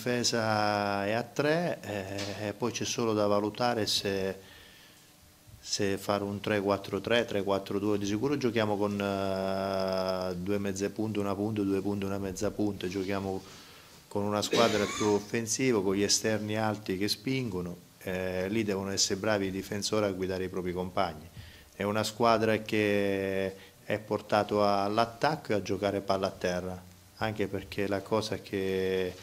difesa è a 3 eh, e poi c'è solo da valutare se, se fare un 3-4-3, 3-4-2, di sicuro giochiamo con uh, due mezze punte, una punta, due punte, una mezza punta, giochiamo con una squadra più offensiva, con gli esterni alti che spingono, eh, lì devono essere bravi i difensori a guidare i propri compagni. È una squadra che è portato all'attacco e a giocare palla a terra, anche perché la cosa che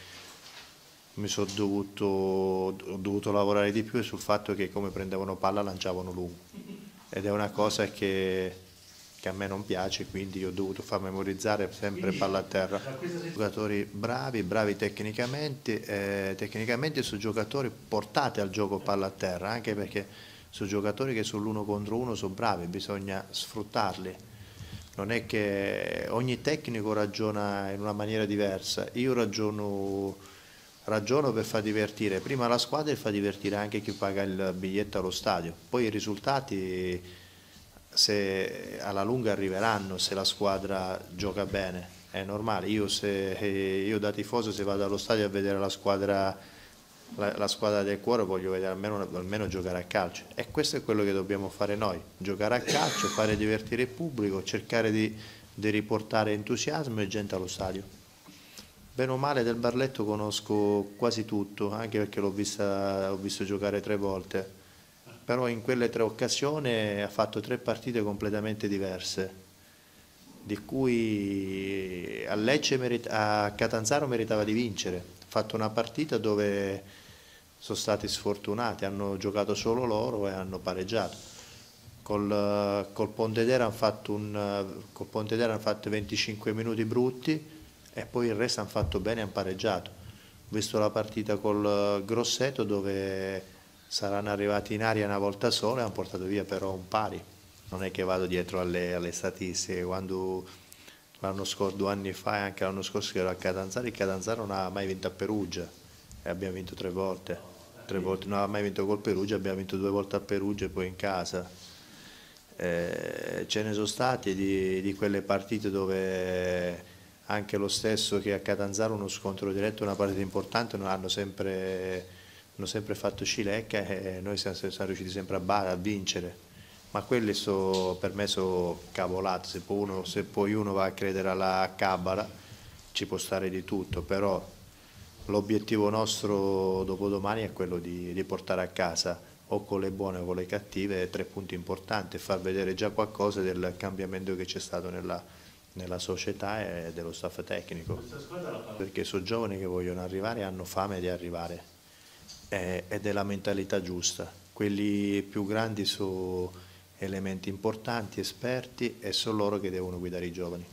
mi sono dovuto, ho dovuto lavorare di più sul fatto che come prendevano palla lanciavano lungo. Ed è una cosa che, che a me non piace quindi ho dovuto far memorizzare sempre palla a terra. giocatori bravi, bravi tecnicamente eh, tecnicamente sono giocatori portati al gioco palla a terra anche perché sono giocatori che sull'uno contro uno sono bravi bisogna sfruttarli. Non è che ogni tecnico ragiona in una maniera diversa. Io ragiono ragiono per far divertire prima la squadra e far divertire anche chi paga il biglietto allo stadio. Poi i risultati se alla lunga arriveranno se la squadra gioca bene, è normale. Io, se, io da tifoso se vado allo stadio a vedere la squadra, la, la squadra del cuore voglio vedere almeno, almeno giocare a calcio e questo è quello che dobbiamo fare noi, giocare a calcio, fare divertire il pubblico, cercare di, di riportare entusiasmo e gente allo stadio. Bene o male del Barletto conosco quasi tutto, anche perché l'ho visto giocare tre volte, però in quelle tre occasioni ha fatto tre partite completamente diverse, di cui a, Lecce, a Catanzaro meritava di vincere. Ha fatto una partita dove sono stati sfortunati, hanno giocato solo loro e hanno pareggiato. Col, col Pontedera hanno fatto, han fatto 25 minuti brutti, e poi il resto hanno fatto bene hanno pareggiato. Ho visto la partita col Grosseto dove saranno arrivati in aria una volta sola e hanno portato via però un pari. Non è che vado dietro alle, alle statistiche, quando l'anno scorso, due anni fa e anche l'anno scorso che ero a Catanzaro, il Catanzaro non ha mai vinto a Perugia e abbiamo vinto tre volte. Tre volte non aveva mai vinto col Perugia, abbiamo vinto due volte a Perugia e poi in casa. Eh, ce ne sono stati di, di quelle partite dove anche lo stesso che a Catanzaro uno scontro diretto, una partita importante, non hanno sempre, hanno sempre fatto cilecca e noi siamo, siamo riusciti sempre a, a vincere. Ma quelle so, per me sono cavolate, se se poi uno va a credere alla cabala ci può stare di tutto, però l'obiettivo nostro dopodomani è quello di, di portare a casa o con le buone o con le cattive tre punti importanti e far vedere già qualcosa del cambiamento che c'è stato nella, nella società e dello staff tecnico, perché sono giovani che vogliono arrivare e hanno fame di arrivare ed è la mentalità giusta. Quelli più grandi sono elementi importanti, esperti e sono loro che devono guidare i giovani.